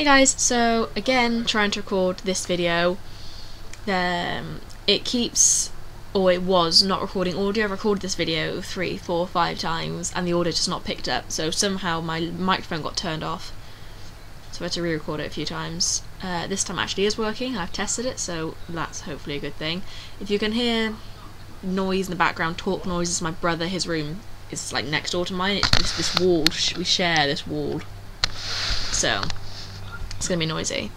Hey guys, so again trying to record this video. Um, it keeps, or it was not recording audio. I recorded this video three, four, five times and the audio just not picked up. So somehow my microphone got turned off. So I had to re-record it a few times. Uh, this time actually is working. I've tested it, so that's hopefully a good thing. If you can hear noise in the background, talk noises, my brother, his room is like next door to mine. It's this, this wall. We share this wall. So it's going to be noisy.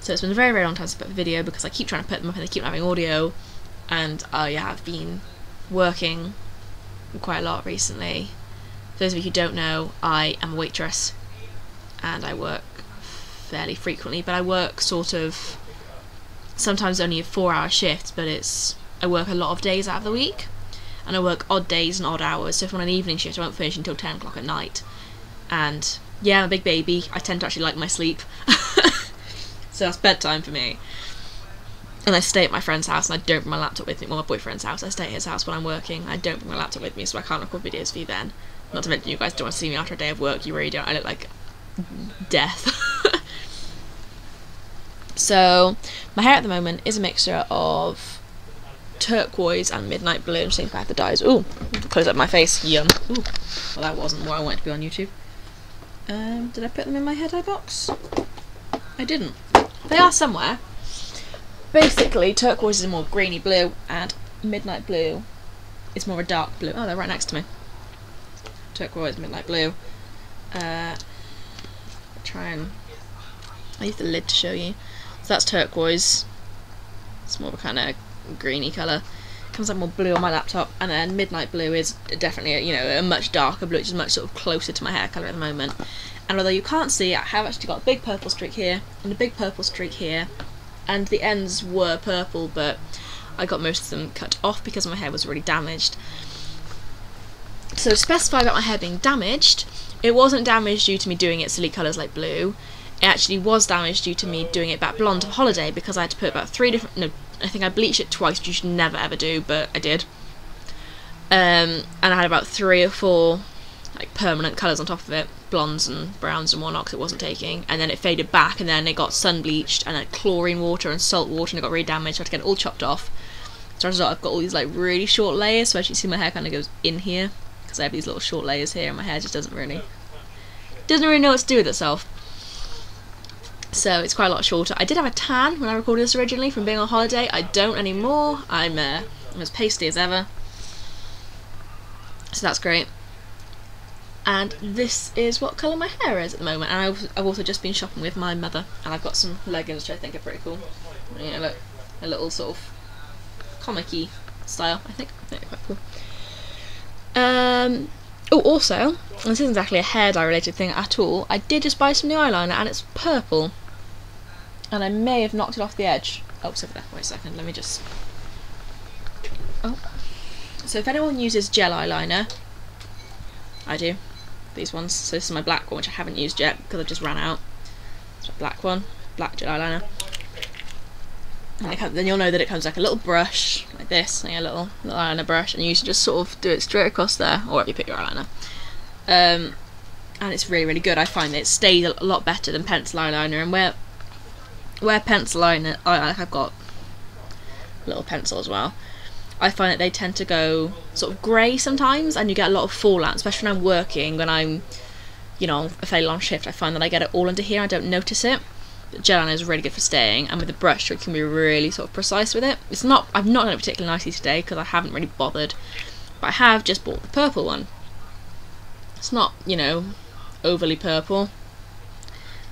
So it's been a very, very long time since I put video because I keep trying to put them up and they keep having audio. And I have been working quite a lot recently. For those of you who don't know, I am a waitress and I work fairly frequently, but I work sort of sometimes only a four hour shift, but it's I work a lot of days out of the week and I work odd days and odd hours. So if I'm on an evening shift, I won't finish until 10 o'clock at night. And yeah, I'm a big baby. I tend to actually like my sleep. so that's bedtime for me. And I stay at my friend's house and I don't bring my laptop with me. Well, my boyfriend's house. I stay at his house when I'm working. I don't bring my laptop with me, so I can't record videos for you then. Not to mention, you guys don't want to see me after a day of work. You really don't. I look like death. so, my hair at the moment is a mixture of turquoise and midnight blue. I'm if I have the dyes. Ooh, close up my face. Yum. Ooh. Well, that wasn't what I wanted to be on YouTube. Um, did I put them in my head box? I didn't. They are somewhere. Basically, turquoise is more greeny blue, and midnight blue is more a dark blue. Oh, they're right next to me. Turquoise, midnight blue. Uh, try and I use the lid to show you. So that's turquoise. It's more of a kind of greeny colour. Comes up more blue on my laptop, and then midnight blue is definitely you know a much darker blue, which is much sort of closer to my hair colour at the moment. And although you can't see, I have actually got a big purple streak here and a big purple streak here, and the ends were purple, but I got most of them cut off because my hair was really damaged. So to specify about my hair being damaged, it wasn't damaged due to me doing it silly colours like blue. It actually was damaged due to me doing it back blonde for holiday because I had to put about three different no I think I bleached it twice, which you should never ever do, but I did. Um, and I had about three or four like permanent colours on top of it, blondes and browns and whatnot, because it wasn't taking. And then it faded back, and then it got sun bleached, and then chlorine water and salt water, and it got really damaged. So I had to get it all chopped off. So as a result, I've got all these like really short layers. So as you see, my hair kind of goes in here because I have these little short layers here, and my hair just doesn't really doesn't really know what to do with itself so it's quite a lot shorter. I did have a tan when I recorded this originally from being on holiday. I don't anymore. I'm, uh, I'm as pasty as ever. So that's great. And this is what colour my hair is at the moment. And I've, I've also just been shopping with my mother. And I've got some leggings which I think are pretty cool. Yeah, look. A little sort of comic style, I think. Quite cool. Um, oh, also, this isn't exactly a hair dye related thing at all. I did just buy some new eyeliner and it's purple and I may have knocked it off the edge. Oh, over there. Wait a second. Let me just. Oh. So if anyone uses gel eyeliner, I do. These ones. So this is my black one, which I haven't used yet because I just ran out. It's my black one, black gel eyeliner. And then you'll know that it comes like a little brush, like this, like a little, little eyeliner brush, and you should just sort of do it straight across there, or if you put your eyeliner. Um, and it's really, really good. I find that it stays a lot better than pencil eyeliner, and where where pencil liner, I, I've got little pencil as well. I find that they tend to go sort of grey sometimes, and you get a lot of fallout, especially when I'm working, when I'm, you know, a fairly long shift. I find that I get it all under here, I don't notice it. But gel liner is really good for staying, and with the brush, you can be really sort of precise with it. It's not, I've not done it particularly nicely today because I haven't really bothered, but I have just bought the purple one. It's not, you know, overly purple.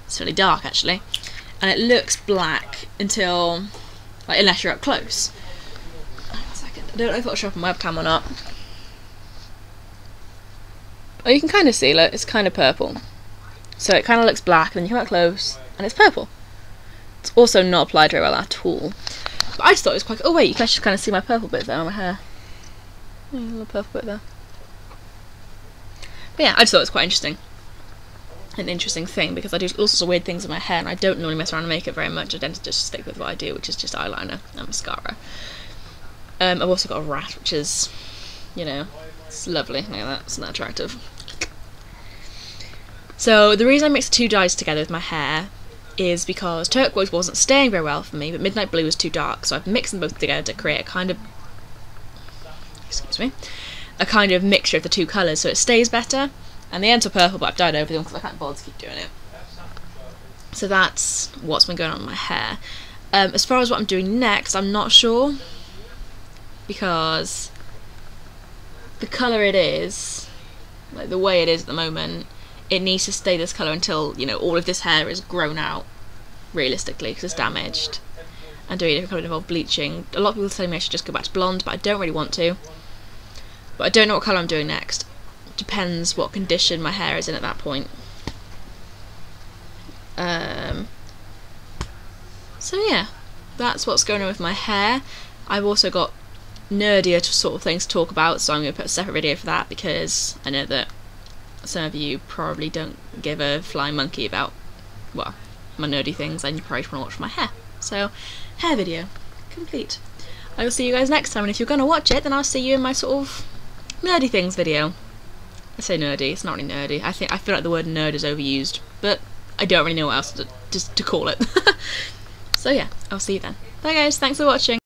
It's really dark actually and it looks black until, like, unless you're up close. I don't know if up on webcam or not. Oh, you can kind of see, look, it's kind of purple. So it kind of looks black, and then you come up close, and it's purple. It's also not applied very well at all. But I just thought it was quite. Oh wait, you can actually kind of see my purple bit there on my hair. Yeah, a little purple bit there. But yeah, I just thought it was quite interesting an interesting thing because I do all sorts of weird things with my hair and I don't normally mess around and makeup very much. I tend to just stick with what I do, which is just eyeliner and mascara. Um, I've also got a rat, which is, you know, it's lovely. Look at that, it's not attractive. So the reason I mixed two dyes together with my hair is because turquoise wasn't staying very well for me, but midnight blue was too dark, so I've mixed them both together to create a kind of excuse me, a kind of mixture of the two colours, so it stays better. And the ends are purple, but I've dyed over them because I can't bother to keep doing it. So that's what's been going on with my hair. Um, as far as what I'm doing next, I'm not sure because the colour it is, like the way it is at the moment, it needs to stay this colour until, you know, all of this hair is grown out, realistically, because it's damaged. And doing it could involve bleaching. A lot of people tell me I should just go back to blonde, but I don't really want to. But I don't know what colour I'm doing next. Depends what condition my hair is in at that point. Um, so yeah, that's what's going on with my hair. I've also got nerdier sort of things to talk about, so I'm going to put a separate video for that because I know that some of you probably don't give a flying monkey about, well, my nerdy things, and you probably want to watch my hair. So, hair video, complete. I will see you guys next time, and if you're going to watch it, then I'll see you in my sort of nerdy things video. I say nerdy, it's not really nerdy. I think I feel like the word nerd is overused, but I don't really know what else to, to call it. so yeah, I'll see you then. Bye guys, thanks for watching.